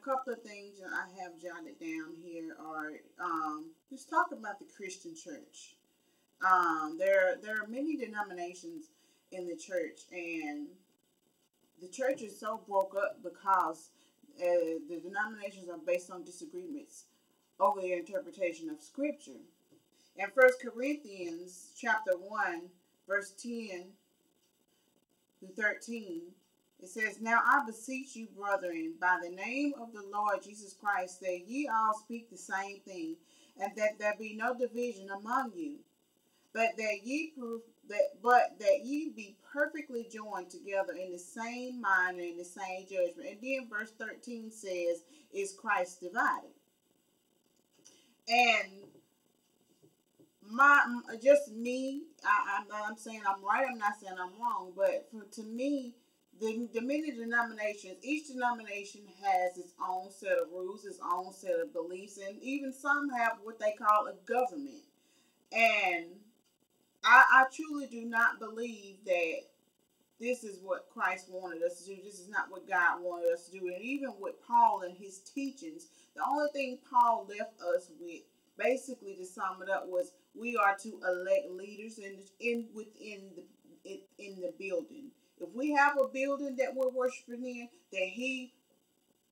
couple of things that I have jotted down here are um, just talk about the Christian church. Um, there, there are many denominations in the church, and the church is so broke up because uh, the denominations are based on disagreements over the interpretation of Scripture. In First Corinthians chapter one, verse ten through thirteen, it says, Now I beseech you, brethren, by the name of the Lord Jesus Christ, that ye all speak the same thing, and that there be no division among you, but that ye prove that but that ye be perfectly joined together in the same mind and in the same judgment. And then verse 13 says, Is Christ divided? And my just me, I, I'm, I'm saying I'm right, I'm not saying I'm wrong, but for, to me, the, the many denominations, each denomination has its own set of rules, its own set of beliefs, and even some have what they call a government. And I, I truly do not believe that this is what Christ wanted us to do. This is not what God wanted us to do. And even with Paul and his teachings, the only thing Paul left us with, basically to sum it up, was we are to elect leaders in in within the in, in the building. If we have a building that we're worshiping in, that he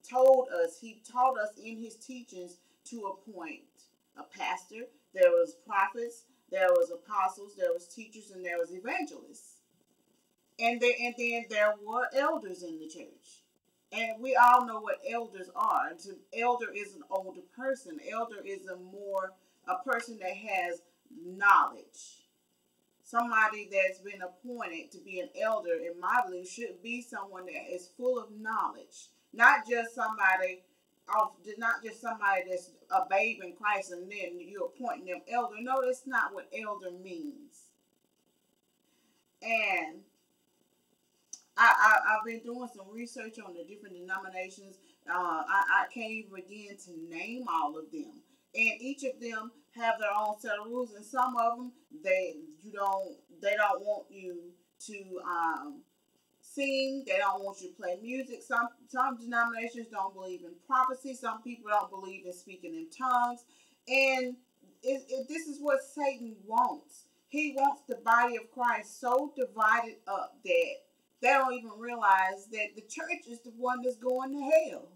told us, he taught us in his teachings to appoint a pastor. There was prophets, there was apostles, there was teachers, and there was evangelists. And there, and then there were elders in the church. And we all know what elders are. An elder is an older person. Elder is a more a person that has knowledge. Somebody that's been appointed to be an elder, in my belief, should be someone that is full of knowledge, not just somebody off, not just somebody that's a babe in Christ and then you're appointing them elder. No, that's not what elder means. And I, I, have been doing some research on the different denominations. Uh, I, I can't even begin to name all of them. And each of them have their own set of rules, and some of them they you don't they don't want you to um, sing. They don't want you to play music. Some some denominations don't believe in prophecy. Some people don't believe in speaking in tongues. And it, it, this is what Satan wants. He wants the body of Christ so divided up that they don't even realize that the church is the one that's going to hell.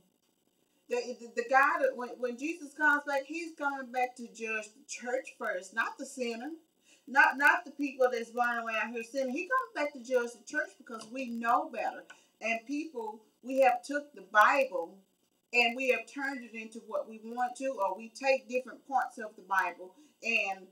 The, the, the guy that when, when Jesus comes back, he's coming back to judge the church first, not the sinner. Not not the people that's running around here sinning. He comes back to judge the church because we know better. And people, we have took the Bible and we have turned it into what we want to, or we take different parts of the Bible and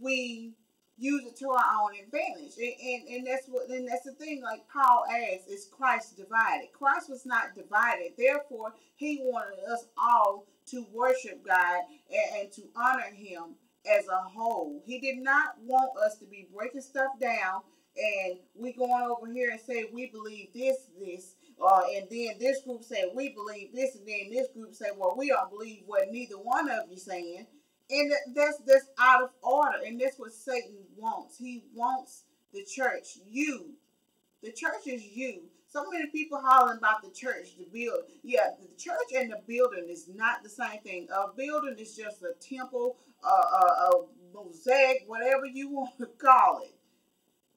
we use it to our own advantage. And, and, and that's what and that's the thing, like Paul asks, is Christ divided? Christ was not divided. Therefore, he wanted us all to worship God and, and to honor him as a whole. He did not want us to be breaking stuff down and we going over here and say we believe this, this, uh, and then this group said we believe this, and then this group said, well, we don't believe what neither one of you saying, and that's that's out of order, and that's what Satan wants. He wants the church, you. The church is you. So many people hollering about the church, the build. Yeah, the church and the building is not the same thing. A building is just a temple, a, a, a mosaic, whatever you want to call it.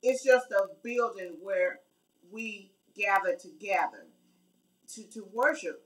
It's just a building where we gather together to, to worship.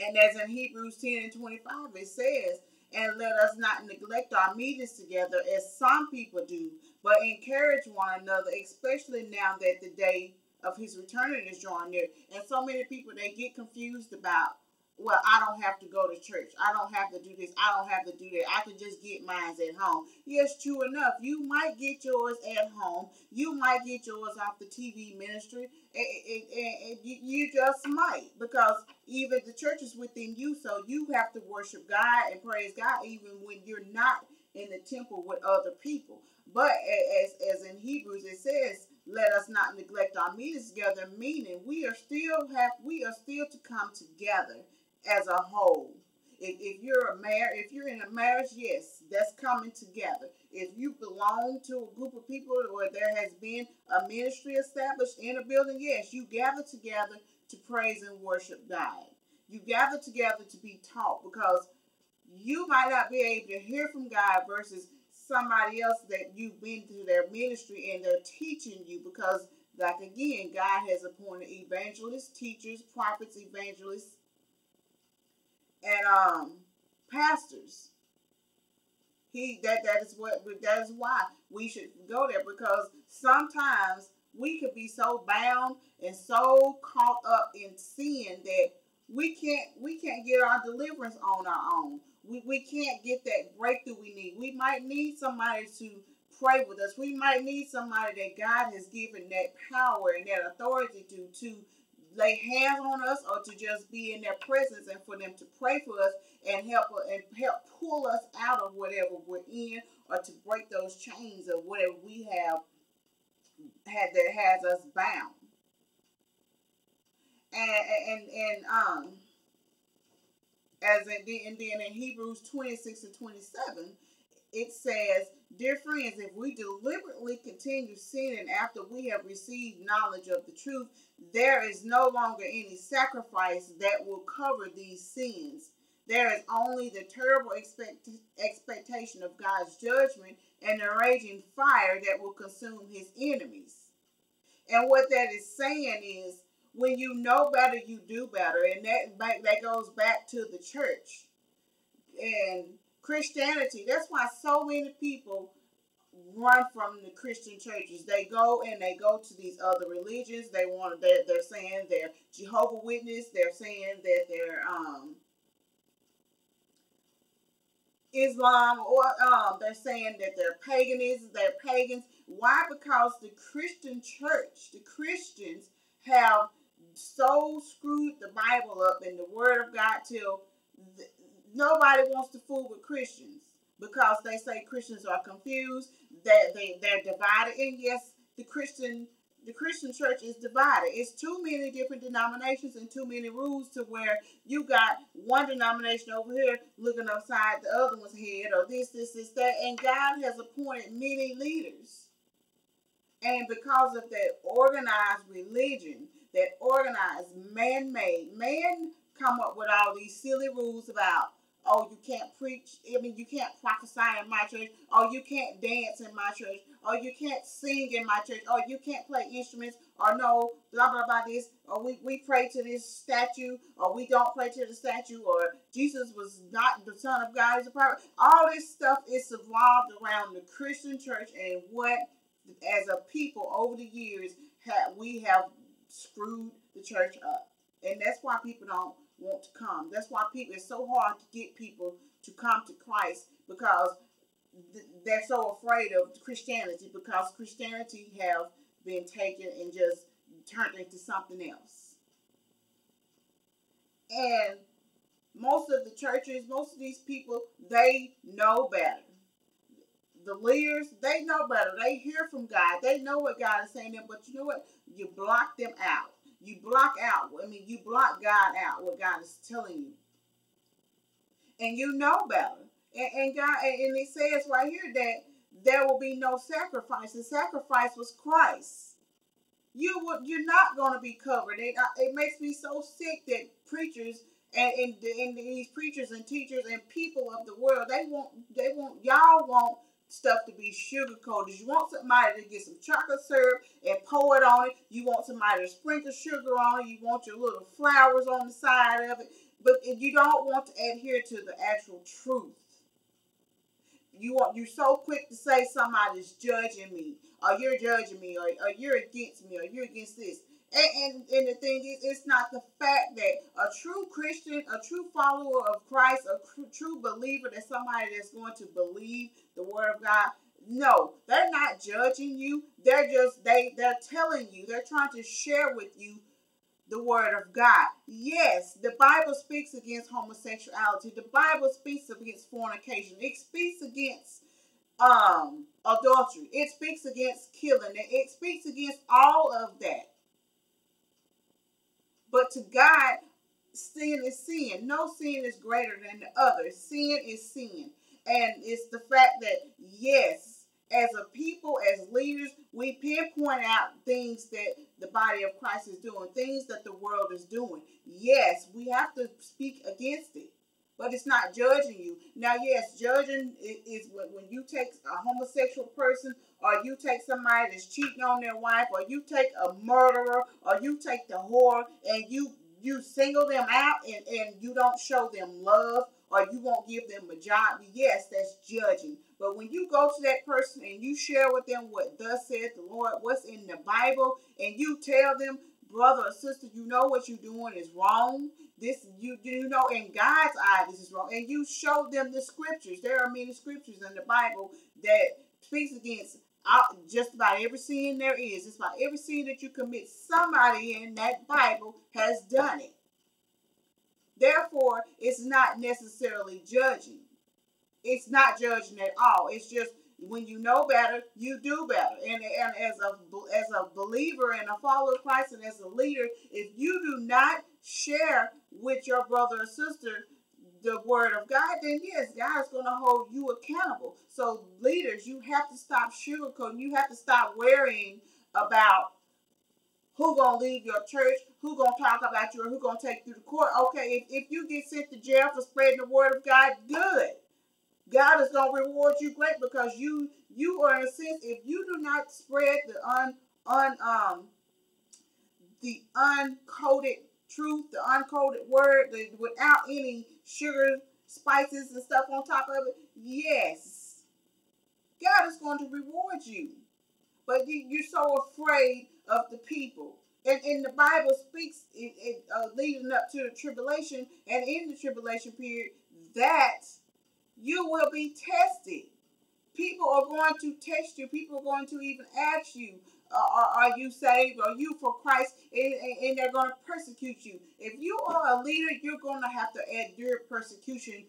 And as in Hebrews 10 and 25, it says, and let us not neglect our meetings together as some people do, but encourage one another, especially now that the day of his returning is drawing near. And so many people they get confused about well, I don't have to go to church. I don't have to do this. I don't have to do that. I can just get mine at home. Yes, true enough. You might get yours at home. You might get yours off the TV ministry. And, and, and you just might because even the church is within you. So you have to worship God and praise God even when you're not in the temple with other people. But as, as in Hebrews, it says, let us not neglect our meetings together, meaning we are still have we are still to come together as a whole. If, if you're a marriage, if you're in a marriage, yes, that's coming together. If you belong to a group of people or there has been a ministry established in a building, yes, you gather together to praise and worship God. You gather together to be taught because you might not be able to hear from God versus somebody else that you've been to their ministry and they're teaching you because like again god has appointed evangelists teachers prophets evangelists and um pastors he that that is what that is why we should go there because sometimes we could be so bound and so caught up in sin that we can't we can't get our deliverance on our own we, we can't get that breakthrough we need. We might need somebody to pray with us. We might need somebody that God has given that power and that authority to to lay hands on us or to just be in their presence and for them to pray for us and help and help pull us out of whatever we're in or to break those chains of whatever we have had that has us bound. And and and um as in, and then in Hebrews 26 and 27, it says, Dear friends, if we deliberately continue sinning after we have received knowledge of the truth, there is no longer any sacrifice that will cover these sins. There is only the terrible expect- expectation of God's judgment and the raging fire that will consume his enemies. And what that is saying is when you know better, you do better, and that that goes back to the church and Christianity. That's why so many people run from the Christian churches. They go and they go to these other religions. They want they're, they're saying they're Jehovah Witness. They're saying that they're um, Islam, or um, they're saying that they're paganism. They're pagans. Why? Because the Christian church, the Christians have so screwed the Bible up and the Word of God till nobody wants to fool with Christians because they say Christians are confused, that they, they're divided. And yes, the Christian the Christian church is divided. It's too many different denominations and too many rules to where you got one denomination over here looking upside the other one's head or this, this, this, that. And God has appointed many leaders. And because of that organized religion, that organized, man-made. Man come up with all these silly rules about, oh, you can't preach. I mean, you can't prophesy in my church. Oh, you can't dance in my church. Or you can't sing in my church. Or you can't play instruments. Or no, blah blah blah. This. Or we we pray to this statue. Or we don't pray to the statue. Or Jesus was not the Son of God. Is a prophet. All this stuff is evolved around the Christian church and what, as a people over the years, have we have screwed the church up. And that's why people don't want to come. That's why people it's so hard to get people to come to Christ because they're so afraid of Christianity because Christianity have been taken and just turned into something else. And most of the churches, most of these people, they know better. The leaders, they know better. They hear from God. They know what God is saying to them. But you know what? you block them out. You block out. I mean, you block God out. What God is telling you, and you know better. And, and God, and it says right here that there will be no sacrifice. The sacrifice was Christ. You would, you're not going to be covered. It, uh, it makes me so sick that preachers and, and, and these preachers and teachers and people of the world, they want, they want, y'all want stuff to be sugar coated. You want somebody to get some chocolate syrup and pour it on it. You want somebody to sprinkle sugar on it. You want your little flowers on the side of it. But you don't want to adhere to the actual truth. You want you're so quick to say somebody's judging me, or you're judging me, or, or you're against me, or you're against this. And, and, and the thing is, it's not the fact that a true Christian, a true follower of Christ, a true believer, that somebody that's going to believe the word of God. No, they're not judging you. They're just they they're telling you. They're trying to share with you the word of God. Yes, the Bible speaks against homosexuality. The Bible speaks against fornication. It speaks against um adultery. It speaks against killing. It speaks against all of that. But to God, sin is sin. No sin is greater than the other. Sin is sin. And it's the fact that, yes, as a people, as leaders, we pinpoint out things that the body of Christ is doing, things that the world is doing. Yes, we have to speak against it, but it's not judging you. Now, yes, judging is when you take a homosexual person, or you take somebody that's cheating on their wife, or you take a murderer, or you take the whore, and you you single them out and, and you don't show them love or you won't give them a job, yes, that's judging. But when you go to that person and you share with them what thus said the Lord, what's in the Bible, and you tell them, brother or sister, you know what you're doing is wrong. This you you know in God's eye this is wrong, and you show them the scriptures. There are many scriptures in the Bible that speaks against uh, just about every sin there is. It's about every sin that you commit, somebody in that Bible has done it. Therefore, it's not necessarily judging. It's not judging at all. It's just when you know better, you do better. And, and as a as a believer and a follower of Christ and as a leader, if you do not share with your brother or sister the word of God, then yes, God is going to hold you accountable. So leaders, you have to stop sugarcoating. You have to stop worrying about who gonna leave your church, who gonna talk about you, or who gonna take you to court. Okay, if, if you get sent to jail for spreading the word of God, good. God is gonna reward you great because you you are in a sense if you do not spread the un un um the uncoded truth, the uncoded word, the, without any sugar, spices, and stuff on top of it, yes, God is going to reward you. But you, you're so afraid of the people. And, and the Bible speaks it, it uh, leading up to the tribulation and in the tribulation period that you will be tested. People are going to test you. People are going to even ask you, uh, are, are, you saved? Are you for Christ? And, and, and they're going to persecute you. If you are a leader, you're going to have to endure persecution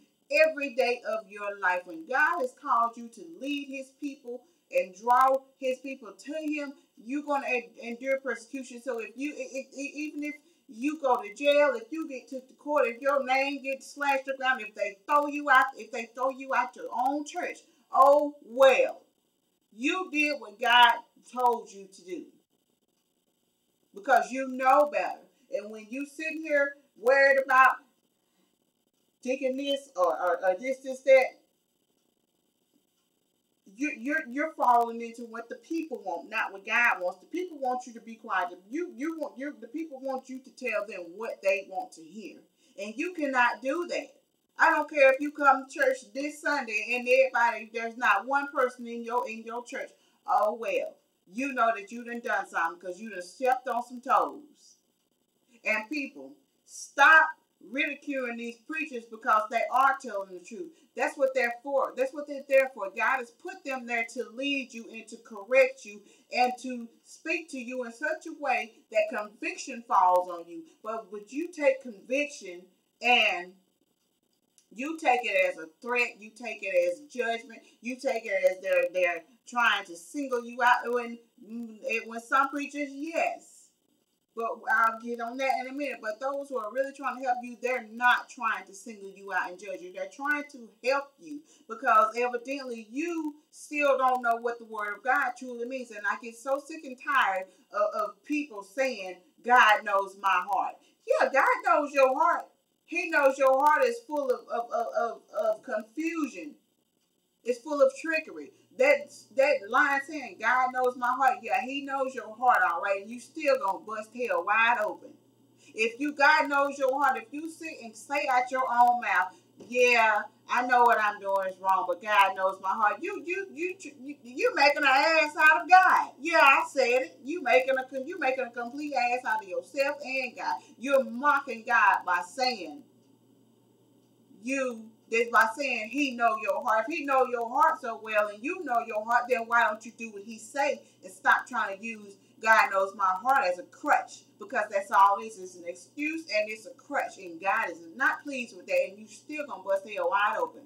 every day of your life. When God has called you to lead his people and draw his people to him, you're going to endure persecution. So if you, even if you go to jail, if you get took to court, if your name gets slashed around, if they throw you out, if they throw you out your own church, oh well. You did what God told you to do. Because you know better. And when you sitting here worried about taking this or, or, or this, this, that, you're, you're you're falling into what the people want, not what God wants. The people want you to be quiet. You you want you the people want you to tell them what they want to hear, and you cannot do that. I don't care if you come to church this Sunday and everybody there's not one person in your in your church. Oh well, you know that you done done something because you done stepped on some toes. And people, stop ridiculing these preachers because they are telling the truth. That's what they're for. That's what they're there for. God has put them there to lead you and to correct you and to speak to you in such a way that conviction falls on you. But would you take conviction and you take it as a threat, you take it as judgment, you take it as they're they're trying to single you out when mm, when some preachers, yes but I'll get on that in a minute. But those who are really trying to help you, they're not trying to single you out and judge you. They're trying to help you because evidently you still don't know what the word of God truly means. And I get so sick and tired of, of people saying, God knows my heart. Yeah, God knows your heart. He knows your heart is full of, of, of, of, of confusion. It's full of trickery that that line saying God knows my heart. Yeah, He knows your heart, all right. And you still gonna bust hell wide open. If you God knows your heart, if you sit and say out your own mouth, yeah, I know what I'm doing is wrong, but God knows my heart. You you you you you making an ass out of God. Yeah, I said it. You making a you making a complete ass out of yourself and God. You're mocking God by saying you this by saying he know your heart. If he know your heart so well and you know your heart, then why don't you do what he say and stop trying to use God knows my heart as a crutch because that's it is. An excuse and it's a crutch. And God is not pleased with that and you still gonna bust hell wide open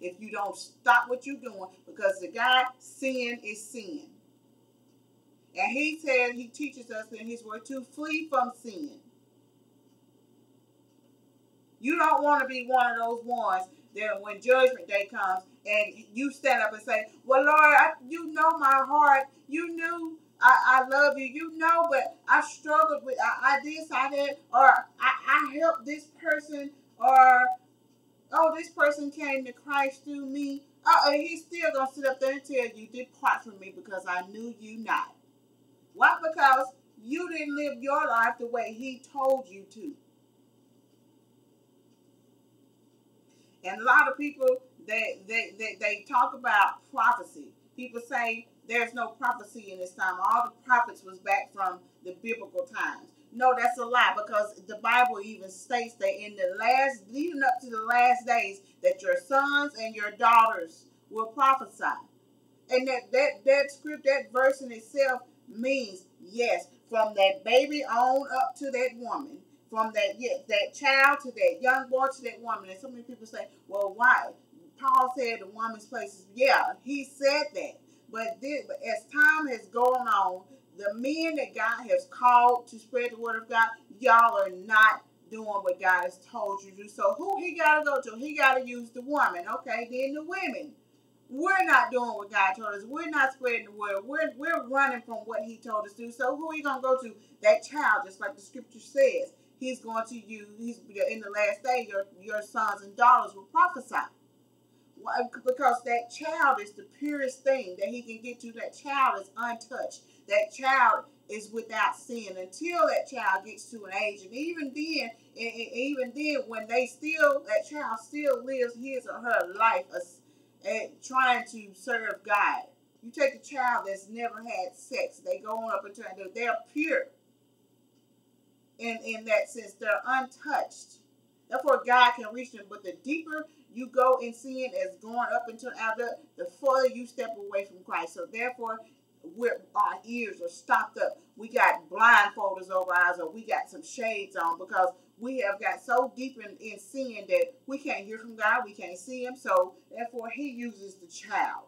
if you don't stop what you're doing because the God sin is sin. And he said he teaches us in his word to flee from sin. You don't want to be one of those ones then when judgment day comes and you stand up and say, Well, Lord, I, you know my heart. You knew I, I love you. You know, but I struggled with, I, I this, I did, or I, I helped this person, or oh, this person came to Christ through me. Uh, he's still going to sit up there and tell you, Depart from me because I knew you not. Why? Because you didn't live your life the way he told you to. And a lot of people they they, they, they talk about prophecy. People say there's no prophecy in this time. All the prophets was back from the biblical times. No, that's a lie because the Bible even states that in the last, leading up to the last days, that your sons and your daughters will prophesy. And that that that script, that verse in itself means yes, from that baby on up to that woman, from that that child to that young boy to that woman. And so many people say, well, why? Paul said the woman's place is yeah, he said that. But, this, as time has gone on, the men that God has called to spread the word of God, y'all are not doing what God has told you to do. So who he got to go to? He got to use the woman. Okay, then the women. We're not doing what God told us. We're not spreading the word. We're we're running from what He told us to. do. So who are you gonna go to? That child, just like the scripture says. He's going to use. He's in the last day. Your your sons and daughters will prophesy because that child is the purest thing that he can get to. That child is untouched. That child is without sin until that child gets to an age, and even then, and even then, when they still that child still lives his or her life as, trying to serve God. You take a child that's never had sex, they go on up until they're pure. In in that sense, they're untouched. Therefore, God can reach them. But the deeper you go in sin as going up until after, the further you step away from Christ. So therefore, our ears are stopped up. We got blindfolders over eyes, or we got some shades on because we have got so deep in, in sin that we can't hear from God, we can't see Him. So therefore, He uses the child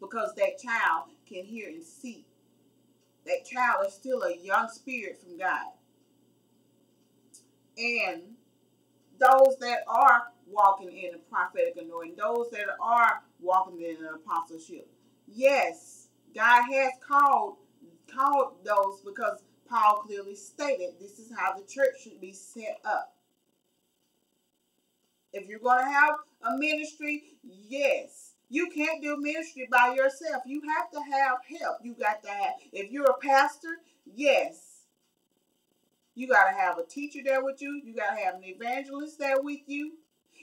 because that child can hear and see. That child is still a young spirit from God. And those that are walking in a prophetic anointing, those that are walking in an apostleship. Yes, God has called called those because Paul clearly stated this is how the church should be set up. If you're going to have a ministry, yes, you can't do ministry by yourself. You have to have help. You got to have, if you're a pastor, yes, you got to have a teacher there with you. You got to have an evangelist there with you.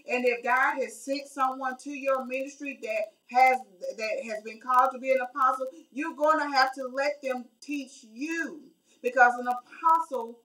And if God has sent someone to your ministry that has that has been called to be an apostle, you're going to have to let them teach you because an apostle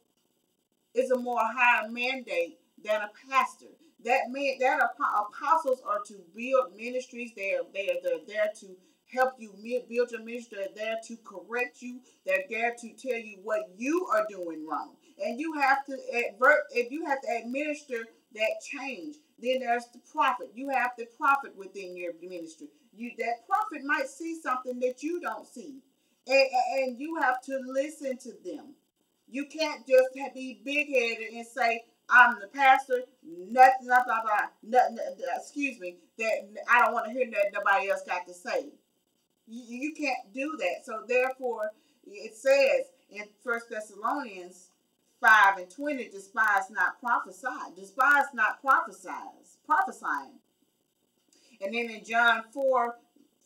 is a more higher mandate than a pastor. That man, that apostles are to build ministries. They are they are they're there to help you build your ministry. They're there to correct you. They're there to tell you what you are doing wrong, and you have to advert. If you have to administer that change. Then there's the prophet. You have the prophet within your ministry. You that prophet might see something that you don't see, and, and you have to listen to them. You can't just be big headed and say, "I'm the pastor." Nothing, blah blah blah. Nothing, uh, uh, excuse me. That I don't want to hear that nobody else got to say. You, you can't do that. So therefore, it says in First Thessalonians 5 and 20, despise not prophesy. Despise not prophesies, prophesying. And then in John 4,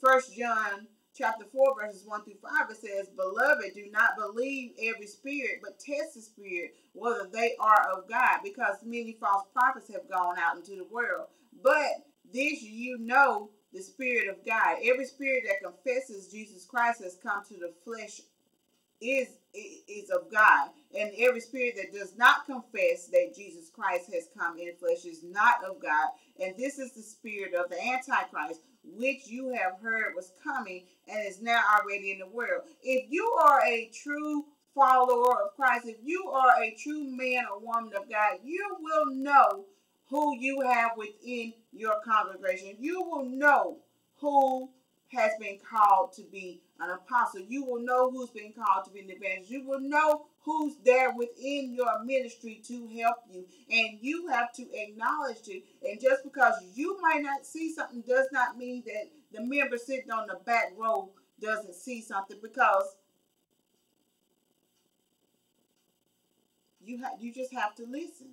1 John chapter 4, verses 1 through 5, it says, Beloved, do not believe every spirit, but test the spirit, whether they are of God, because many false prophets have gone out into the world. But this you know the Spirit of God. Every spirit that confesses Jesus Christ has come to the flesh is is of God, and every spirit that does not confess that Jesus Christ has come in flesh is not of God. And this is the spirit of the Antichrist, which you have heard was coming and is now already in the world. If you are a true follower of Christ, if you are a true man or woman of God, you will know who you have within your congregation. You will know who has been called to be an apostle. You will know who's been called to be an evangelist. You will know who's there within your ministry to help you. And you have to acknowledge it. And just because you might not see something does not mean that the member sitting on the back row doesn't see something because you have you just have to listen.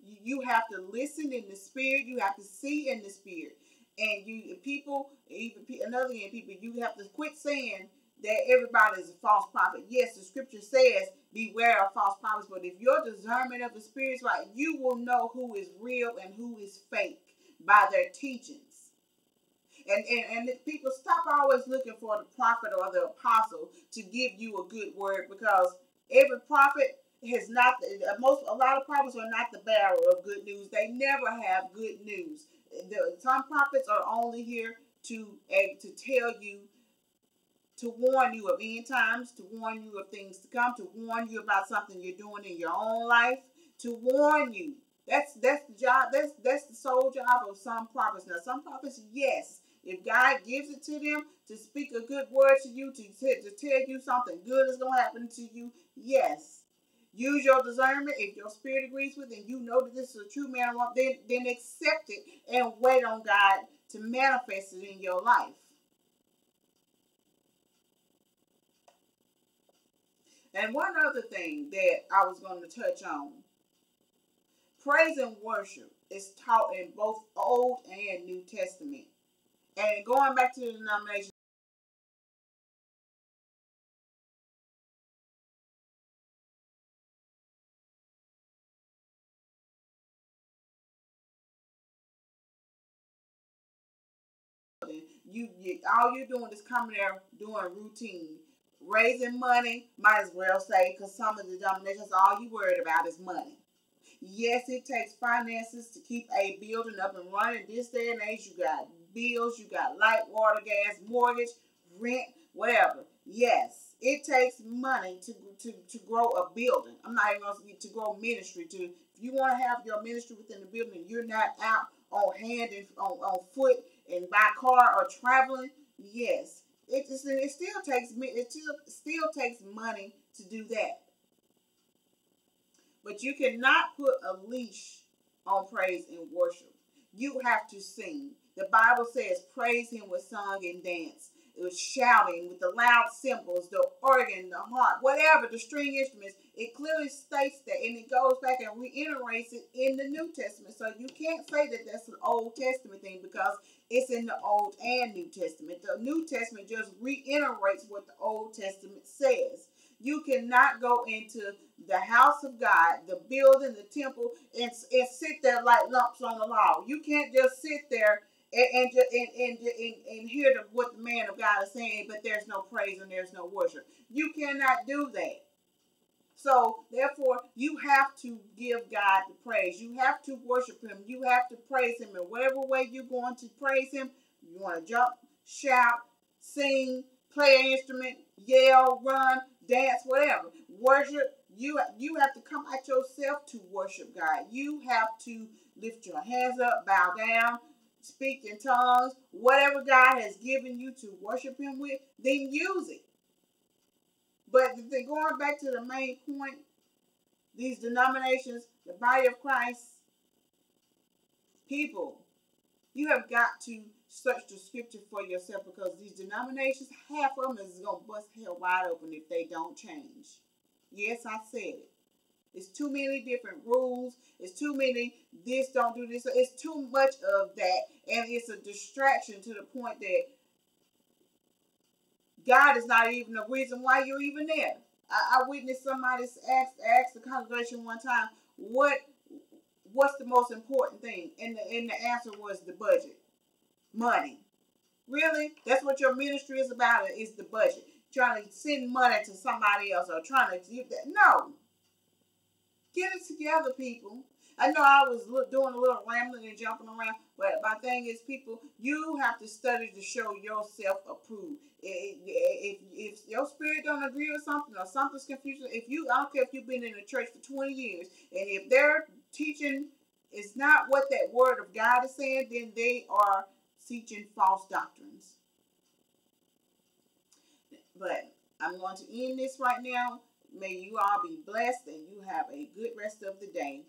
You, you have to listen in the spirit. You have to see in the spirit. And you people, even another thing, people, you have to quit saying that everybody is a false prophet. Yes, the scripture says, beware of false prophets. But if your discernment of the spirits right, you will know who is real and who is fake by their teachings. And, and, and people stop always looking for the prophet or the apostle to give you a good word because every prophet has not most a lot of prophets are not the bearer of good news. They never have good news. The, some prophets are only here to uh, to tell you to warn you of end times, to warn you of things to come, to warn you about something you're doing in your own life, to warn you. That's that's the job. That's that's the sole job of some prophets. Now, some prophets, yes, if God gives it to them to speak a good word to you, to, to tell you something good is going to happen to you, yes. Use your discernment. If your spirit agrees with it and you know that this is a true man, then, then accept it and wait on God to manifest it in your life. And one other thing that I was going to touch on praise and worship is taught in both Old and New Testament. And going back to the denomination, you, you all you're doing is coming there doing routine raising money, might as well say, because some of the denominations, all you worried about is money. Yes, it takes finances to keep a building up and running. This day and age, you got bills, you got light, water, gas, mortgage, rent, whatever. Yes, it takes money to to, to grow a building. I'm not even going to say to grow ministry. To if you want to have your ministry within the building, you're not out on hand and on, on foot and by car or traveling. Yes, it, it still takes it still, still takes money to do that. But you cannot put a leash on praise and worship. You have to sing. The Bible says, praise him with song and dance. It was shouting with the loud cymbals, the organ, the harp, whatever, the string instruments. It clearly states that, and it goes back and reiterates it in the New Testament. So you can't say that that's an Old Testament thing because it's in the Old and New Testament. The New Testament just reiterates what the Old Testament says. You cannot go into the house of God, the building, the temple, and, and sit there like lumps on the log. You can't just sit there and and, and, and, and, and hear the, what the man of God is saying, but there's no praise and there's no worship. You cannot do that. So, therefore, you have to give God the praise. You have to worship Him. You have to praise Him in whatever way you're going to praise Him. You want to jump, shout, sing, play an instrument, yell, run, dance, whatever. Worship. You you have to come at yourself to worship God. You have to lift your hands up, bow down, speak in tongues, whatever God has given you to worship Him with, then use it. But going back to the main point, these denominations, the body of Christ, people, you have got to search the scripture for yourself because these denominations, half of them is going to bust hell wide open if they don't change. Yes, I said it. It's too many different rules. It's too many this, don't do this. It's too much of that. And it's a distraction to the point that God is not even the reason why you're even there. I, I witnessed somebody ask, ask the congregation one time, what what's the most important thing? And the, and the answer was the budget. Money. Really? That's what your ministry is about, is the budget. Trying to send money to somebody else or trying to give that. No. Get it together, people. I know I was doing a little rambling and jumping around, but my thing is, people, you have to study to show yourself approved. If, if, if your spirit don't agree with something or something's confusing, if you, I don't care if you've been in the church for 20 years, and if their teaching is not what that word of God is saying, then they are teaching false doctrines. But I'm going to end this right now May you all be blessed and you have a good rest of the day.